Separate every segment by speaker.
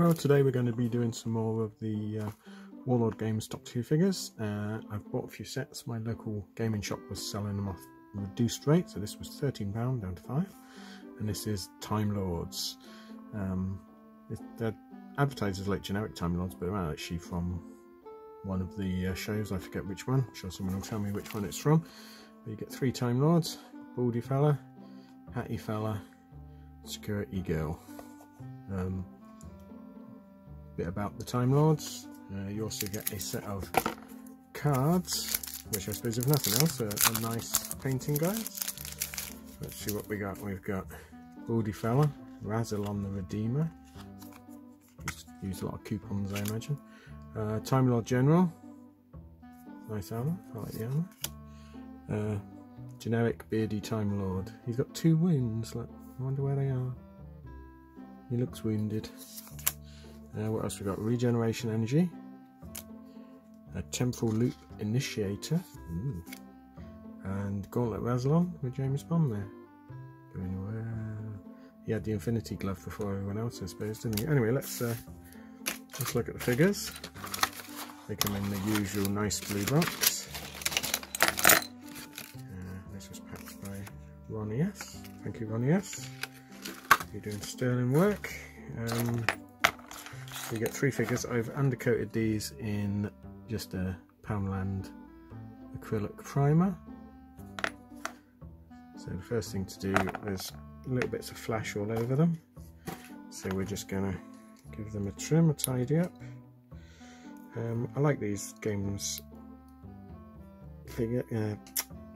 Speaker 1: Well, today we're going to be doing some more of the uh, Warlord Games Doctor Who figures. Uh, I've bought a few sets. My local gaming shop was selling them off reduced rate, so this was £13 down to 5 And this is Time Lords. Um, they're advertised as like generic Time Lords, but they're actually from one of the uh, shows. I forget which one. I'm sure someone will tell me which one it's from. But you get three Time Lords, Baldy Fella, Hatty Fella, Security Girl. Um, bit about the Time Lords. Uh, you also get a set of cards, which I suppose, if nothing else, are, are nice painting guides. Let's see what we got. We've got Baldy Fella, Rassilon the Redeemer. Used a lot of coupons, I imagine. Uh, Time Lord General. Nice armor. I like the armor. Uh, generic beardy Time Lord. He's got two wounds. Like, I wonder where they are. He looks wounded. Uh, what else we got? Regeneration energy. A temporal loop initiator. Ooh. And Gauntlet Rassilon with James Bond there. Doing well. He had the Infinity Glove before everyone else, I suppose, didn't he? Anyway, let's uh, let's look at the figures. They come in the usual nice blue box. Uh, this was packed by Ronnie S. Thank you, Ronnie S. You're doing sterling work. Um, you get three figures. I've undercoated these in just a Poundland acrylic primer. So the first thing to do is little bits of flash all over them. So we're just going to give them a trim, a tidy up. Um, I like these games figure, uh,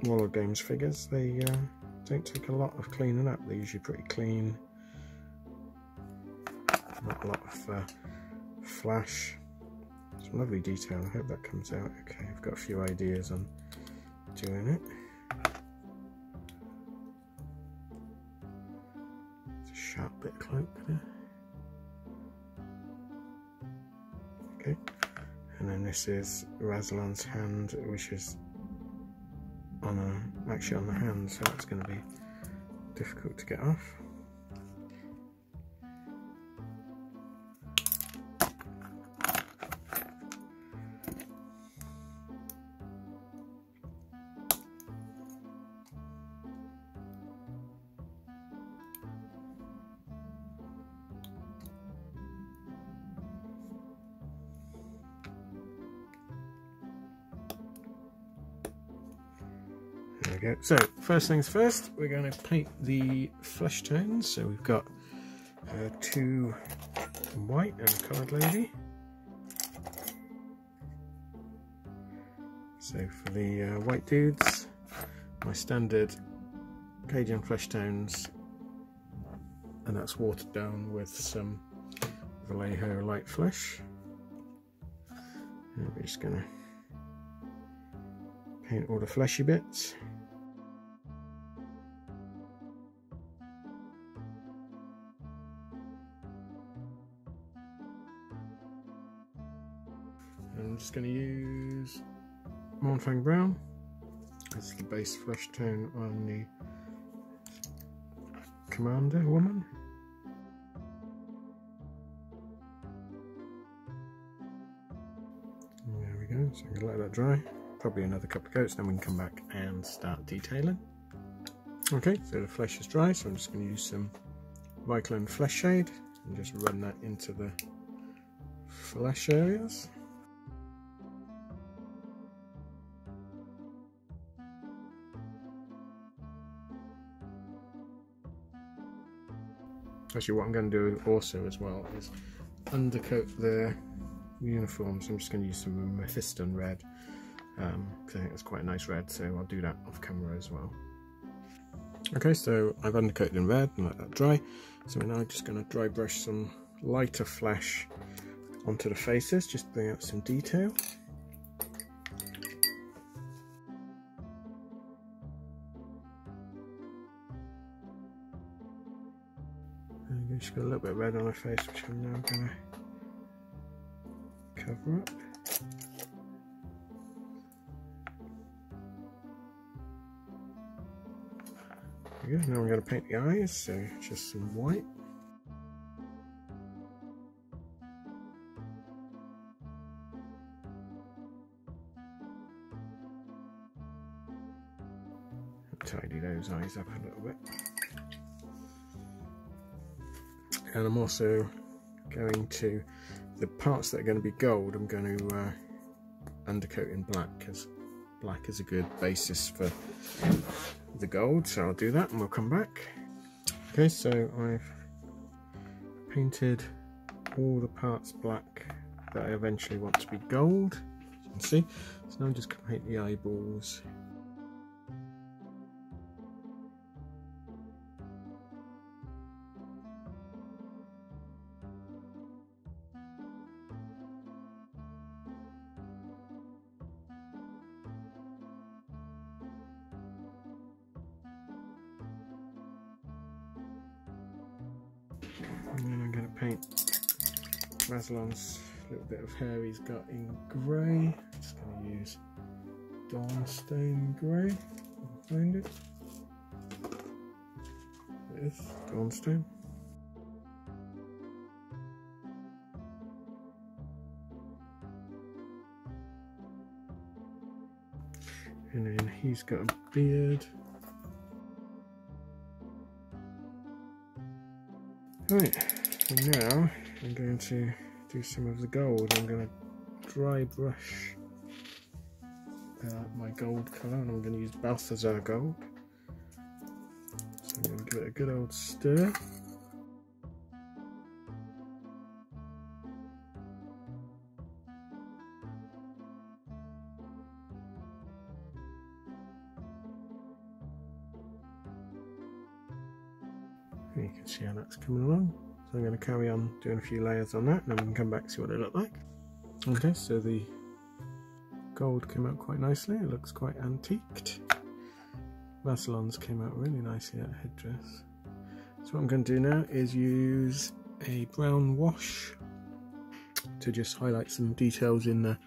Speaker 1: Warlord Games figures. They uh, don't take a lot of cleaning up. They're usually pretty clean. Not a lot of uh, flash. Some lovely detail, I hope that comes out okay. I've got a few ideas on doing it. It's a sharp bit of cloak there. Uh, okay, and then this is Rassilon's hand, which is on a actually on the hand, so that's going to be difficult to get off. We go. So, first things first, we're going to paint the flesh tones. So we've got uh, two white and a coloured lady. So for the uh, white dudes, my standard Cadian flesh tones, and that's watered down with some Vallejo light flesh. And we're just going to paint all the fleshy bits. Just going to use Mournfang Brown as the base flesh tone on the Commander woman. There we go, so I'm going to let that dry. Probably another couple of coats, then we can come back and start detailing. Okay, so the flesh is dry, so I'm just going to use some Vicolin Flesh Shade and just run that into the flesh areas. Actually, what I'm going to do also as well is undercoat the uniforms. I'm just going to use some Mephiston red because um, I think it's quite a nice red, so I'll do that off camera as well. Okay, so I've undercoated in red and let that dry. So we're now just going to dry brush some lighter flesh onto the faces, just bring out some detail. got a little bit red on my face, which I'm now going to cover up. There we go. Now I'm going to paint the eyes, so just some white. Tidy those eyes up a little bit. And I'm also going to, the parts that are going to be gold, I'm going to uh, undercoat in black because black is a good basis for the gold. So I'll do that and we'll come back. Okay, so I've painted all the parts black that I eventually want to be gold. you can see. So now I'm just going to paint the eyeballs and then I'm going to paint Rassilon's little bit of hair he's got in grey. Just going to use Dawnstone Grey. Find it. Is Dawnstone. And then he's got a beard. Right, so now I'm going to do some of the gold. I'm going to dry brush uh, my gold colour and I'm going to use Balthasar gold. So I'm going to give it a good old stir. You can see how that's coming along. So I'm going to carry on doing a few layers on that and then we can come back and see what it looked like. Okay, so the gold came out quite nicely. It looks quite antiqued. Rassilon's came out really nicely at headdress. So what I'm going to do now is use a brown wash to just highlight some details in the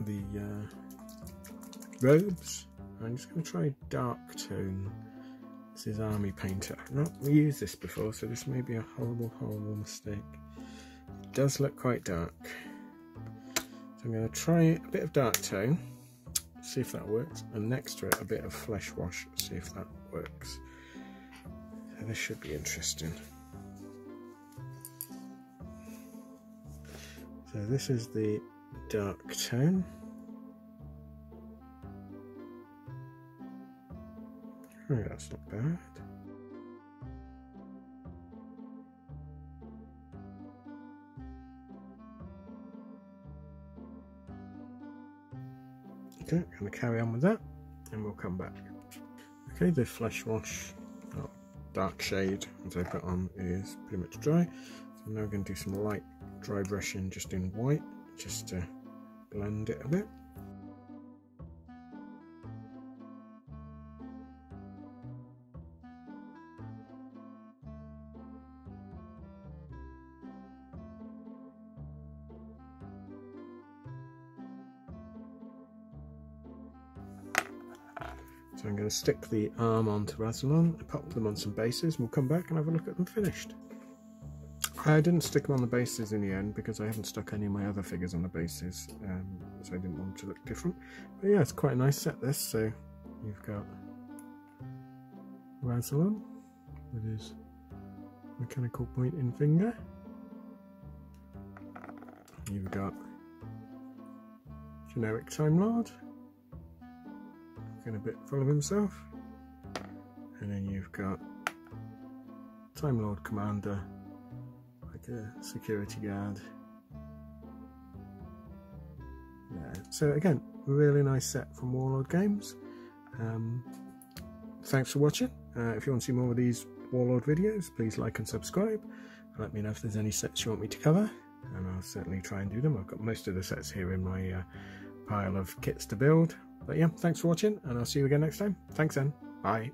Speaker 1: the uh, robes. I'm just going to try dark tone this is Army Painter. Not used this before, so this may be a horrible, horrible mistake. It does look quite dark. So I'm going to try a bit of dark tone, see if that works, and next to it a bit of flesh wash, see if that works. So this should be interesting. So this is the dark tone. That's not bad. Okay, I'm going to carry on with that and we'll come back. Okay, the flesh wash, oh, dark shade as I put on is pretty much dry. So now going to do some light dry brushing just in white, just to blend it a bit. Going to stick the arm onto Rassilon, pop them on some bases, and we'll come back and have a look at them finished. I didn't stick them on the bases in the end because I haven't stuck any of my other figures on the bases, um, so I didn't want to look different. But yeah, it's quite a nice set this, so you've got Rassilon with his mechanical pointing finger. You've got generic Time Lord looking a bit full of himself. And then you've got Time Lord Commander, like a security guard. Yeah. So again, really nice set from Warlord Games. Um, thanks for watching. Uh, if you want to see more of these Warlord videos, please like and subscribe. Let me know if there's any sets you want me to cover, and I'll certainly try and do them. I've got most of the sets here in my uh, pile of kits to build. But yeah, thanks for watching, and I'll see you again next time. Thanks then. Bye.